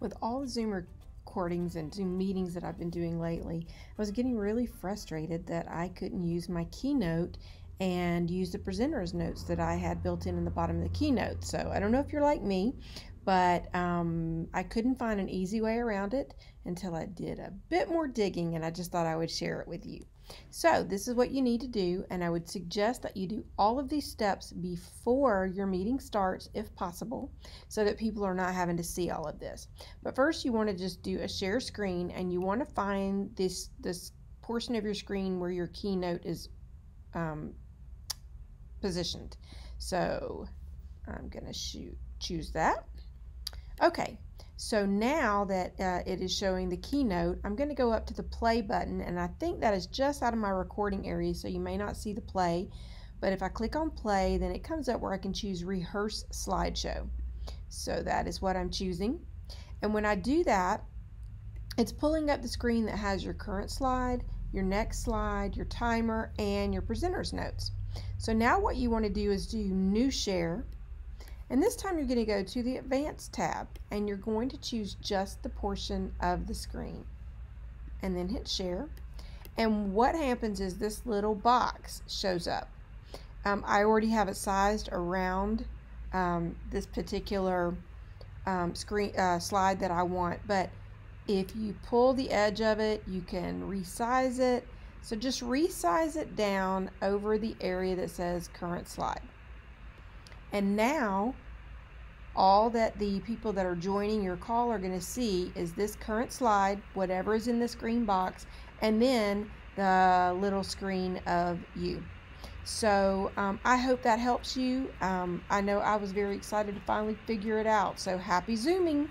with all the Zoom recordings and Zoom meetings that I've been doing lately, I was getting really frustrated that I couldn't use my keynote and use the presenter's notes that I had built in in the bottom of the keynote. So I don't know if you're like me, but um, I couldn't find an easy way around it until I did a bit more digging and I just thought I would share it with you. So this is what you need to do and I would suggest that you do all of these steps before your meeting starts if possible so that people are not having to see all of this. But first you want to just do a share screen and you want to find this this portion of your screen where your keynote is um, positioned. So I'm going to shoot choose that. Okay, so now that uh, it is showing the keynote, I'm going to go up to the play button and I think that is just out of my recording area so you may not see the play. But if I click on play, then it comes up where I can choose rehearse slideshow. So that is what I'm choosing. And when I do that, it's pulling up the screen that has your current slide, your next slide, your timer, and your presenter's notes. So now what you want to do is do new share and this time you're going to go to the Advanced tab and you're going to choose just the portion of the screen and then hit Share. And what happens is this little box shows up. Um, I already have it sized around um, this particular um, screen uh, slide that I want, but if you pull the edge of it, you can resize it. So just resize it down over the area that says current slide. And now all that the people that are joining your call are going to see is this current slide, whatever is in this green box, and then the little screen of you. So um, I hope that helps you. Um, I know I was very excited to finally figure it out. So happy Zooming!